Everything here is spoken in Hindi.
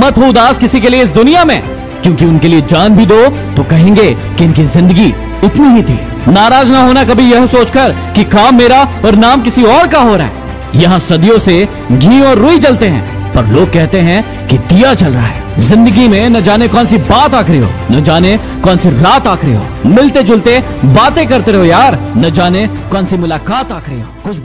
मत हो उदास किसी के लिए इस दुनिया में। क्योंकि उनके लिए जान भी दो तो कहेंगे कि इनकी ज़िंदगी इतनी ही थी। नाराज़ ना होना कभी यह सोचकर कि काम मेरा और नाम किसी और का हो रहा है। यहाँ सदियों से घी और रुई जलते हैं, पर लोग कहते हैं कि दिया जल रहा है। ज़िंदगी में न जाने कौन सी बात आखिरी हो, न जाने कौन सी रात आखिरी हो। मिलते जुलते बातें करते रहो यार, न जाने कौन सी मुलाकात आखिरी हो। कुछ